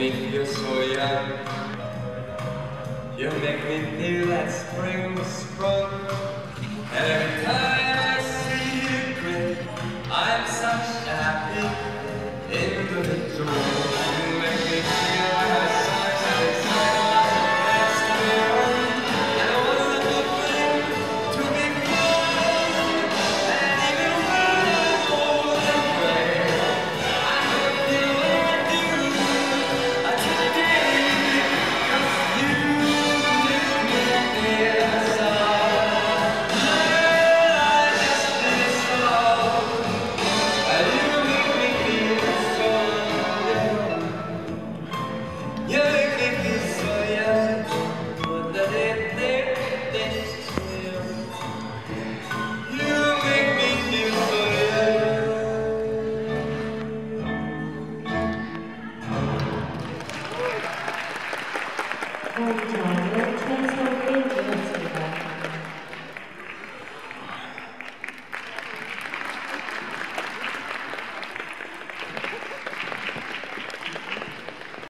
me feel so young. You make me feel that spring was sprung. Thank you.